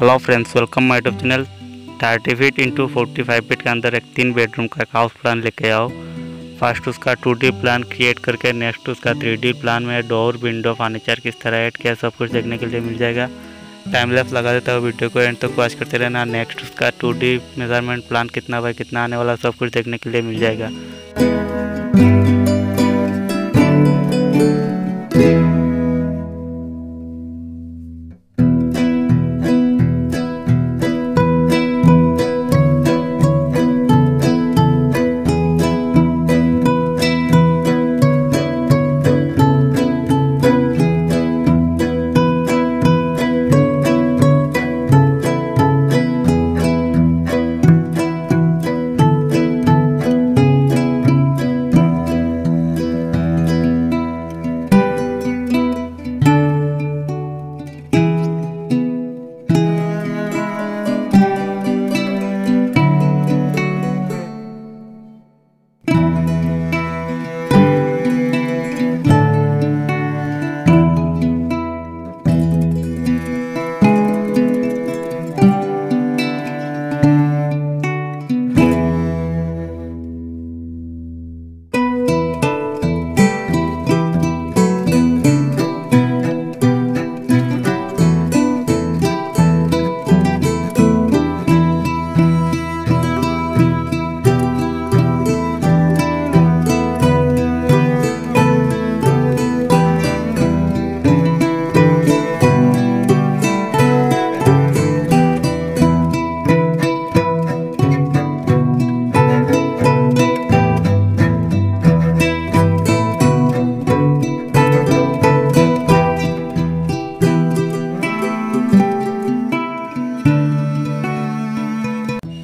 Hello friends welcome my YouTube channel thirty feet into forty five feet के अंदर एक तीन बेडरूम का एक हाउस प्लान लेके आओ। फ़र्स्ट उसका टू डी प्लान क्रिएट करके नेक्स्ट उसका थ्री डी प्लान में डोर विंडो फर्नीचर किस तरह ऐड किया, सब कुछ देखने के लिए मिल जाएगा। टाइम लैप्स लगा देता हूँ वीडियो को एंड तक तो वॉच करते रहना। नेक्स्ट उसका टू डी मेज़रमेंट प्लान कितना बाय कितना आने वाला, सब कुछ देखने के लिए मिल जाएगा।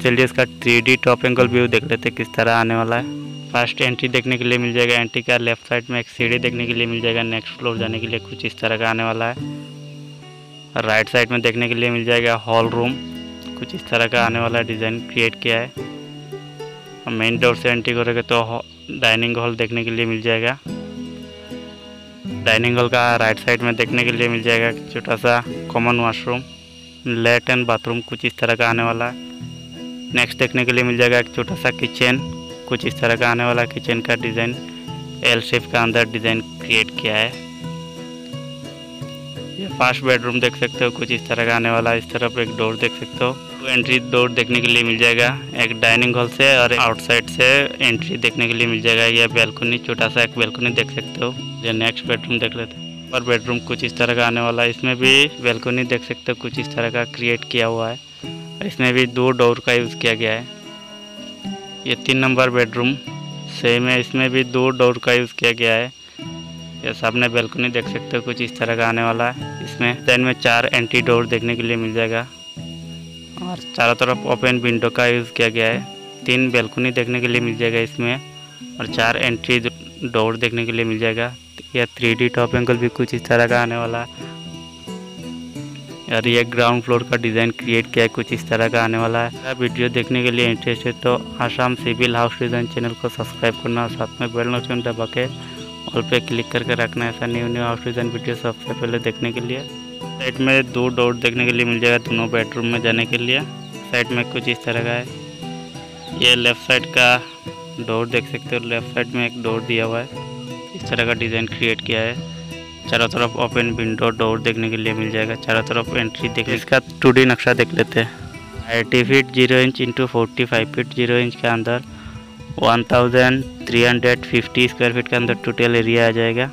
चलिए इसका थ्री टॉप एंगल व्यू देख लेते हैं किस तरह आने वाला है। फ़र्स्ट एंट्री देखने के लिए मिल जाएगा एंट्री का लेफ़्ट साइड में एक सीढ़ी देखने के लिए मिल जाएगा नेक्स्ट फ्लोर जाने के लिए कुछ इस तरह का आने वाला है। राइट साइड में देखने के लिए मिल जाएगा हॉल रूम कुछ इस तरह का आने वाला डिज़ाइन क्रिएट किया है। मेन डोर से एंट्री करोगे तो डाइनिंग हॉल देखने के लिए मिल जाएगा। डाइनिंग हॉल का राइट साइड में देखने के लिए मिल जाएगा छोटा सा common washroom late and bathroom कुछ इस तरह का आने वाला है। नेक्स्ट देखने के लिए मिल जाएगा एक छोटा सा किचन कुछ इस तरह का आने वाला किचन का डिज़ाइन एल शेप का अंदर डिज़ाइन क्रिएट किया है। ये फ़र्स्ट बेडरूम देख सकते हो, कुछ इस तरह का आने वाला इस तरफ़ एक डोर देख सकते हो। एंट्री डोर देखने के लिए मिल जाएगा। एक डाइनिंग हॉल से और आउटसाइड से एंट्री देखने के लिए मिल जाएगा। यह बेलकनी छोटा सा एक बेलकनी देख सकते हो। जो नेक्स्ट बेडरूम देख लेते और बेडरूम कुछ इस तरह का आने वाला है। इसमें भी बेलकनी देख सकते हो। कुछ इस तरह का क्रिएट किया हुआ है। इसमें भी दो डोर का यूज़ किया गया है। ये तीन नंबर बेडरूम, सेम है, इसमें भी दो डोर का यूज़ किया गया है। ये सामने बेलकनी देख सकते हो, कुछ इस तरह का आने वाला है। इसमें टेन में चार एंटी डोर देखने के लिए मिल जाएगा। और चारों तरफ़ ओपन विंडो का यूज़ किया गया है। तीन बेलकनी देखने के लिए मिल जाएगा इसमें, और चार एंट्री डोर देखने के लिए मिल जाएगा। या थ्री डी टॉप एंगल भी कुछ इस तरह का आने वाला है। और ये ग्राउंड फ्लोर का डिज़ाइन क्रिएट किया है, कुछ इस तरह का आने वाला है। वीडियो देखने के लिए इंटरेस्ट है तो Assam civil house design channel को सब्सक्राइब करना और साथ में बेल नोटिफिकेशन दबा के ऑल पे क्लिक करके रखना ऐसा new new house design video सबसे पहले देखने के लिए। साइड में दो डोर देखने के लिए मिल जाएगा दोनों बेडरूम में जाने के लिए। साइड में कुछ इस तरह का है। ये लेफ़्ट साइड का डोर देख सकते हो। लेफ़्ट साइड में एक डोर दिया हुआ है। इस तरह का डिज़ाइन क्रिएट किया है। चारों तरफ़ ओपन विंडो डोर देखने के लिए मिल जाएगा। चारों तरफ़ एंट्री देख इसका टू नक्शा देख लेते हैं। Eight feet zero inch into forty five feet zero inch के अंदर? One thousand three hundred fifty square feet के अंदर टोटल एरिया आ जाएगा।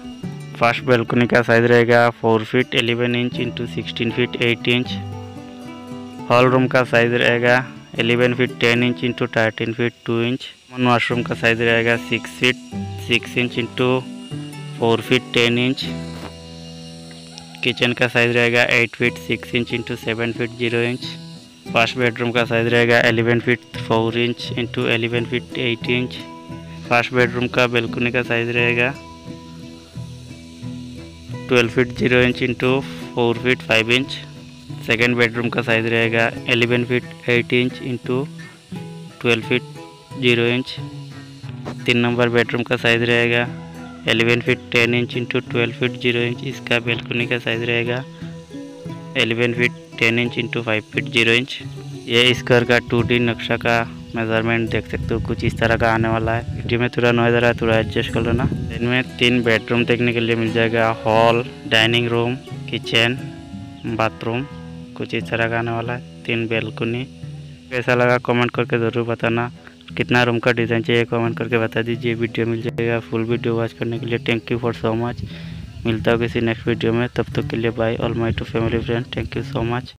फ़र्स्ट बेल्कनी का साइज़ रहेगा four feet eleven inch into sixteen feet eight inch hall room का size रहेगा eleven feet ten inch into thirteen feet two inch common washroom का size रहेगा six feet six inch into four feet ten inch kitchen का size रहेगा eight feet six inch into seven feet zero inch first bedroom का size रहेगा eleven feet four inch into eleven feet eight inch first bedroom का balcony का size रहेगा twelve feet zero inch into four feet five inch second bedroom का size रहेगा eleven feet eight inch into twelve feet zero inch तीन number bedroom का size रहेगा eleven feet ten inch into twelve feet zero inch इसका balcony का size रहेगा eleven feet ten inch into five feet zero inch ये इस घर का टू डी नक्शा का मेज़रमेंट देख सकते हो, कुछ इस तरह का आने वाला है। वीडियो में थोड़ा नॉइज़ आ रहा है, थोड़ा एडजस्ट कर लेना। इनमें तीन बेडरूम देखने के लिए मिल जाएगा hall dining room kitchen bathroom कुछ इस तरह का आने वाला है, तीन बेलकुनी कैसा लगा कमेंट करके ज़रूर बताना। कितना रूम का डिज़ाइन चाहिए कमेंट करके बता दीजिए। वीडियो मिल जाएगा फुल वीडियो वॉच करने के लिए। Thank you for so much मिलता हो किसी नेक्स्ट वीडियो में। तब तक के लिए bye all my to family friend thank you so much